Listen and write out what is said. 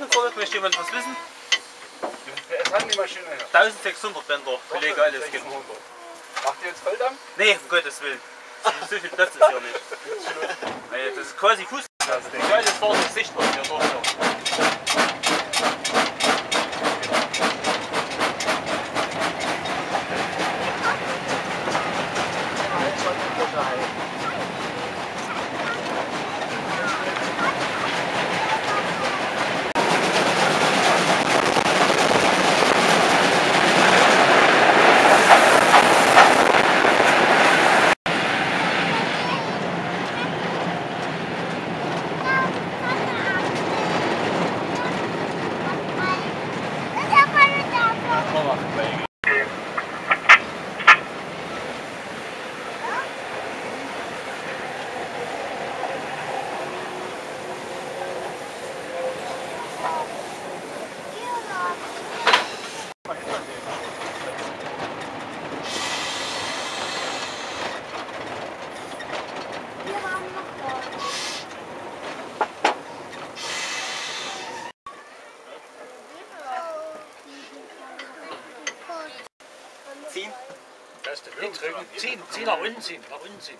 Bauwerk, möchte jemand was wissen? Es hat die Maschine her. 1600 Bänder, Belege alles gibt. 1600. Macht ihr jetzt Volldampf? Nee, um Gottes Willen. So viel Platz ist hier nicht. Das ist quasi Fußplatz. Ja, das war nicht sichtbar hier durch. so. Ziehen. Ziehen, ziehen, nach unten ziehen, nach unten ziehen.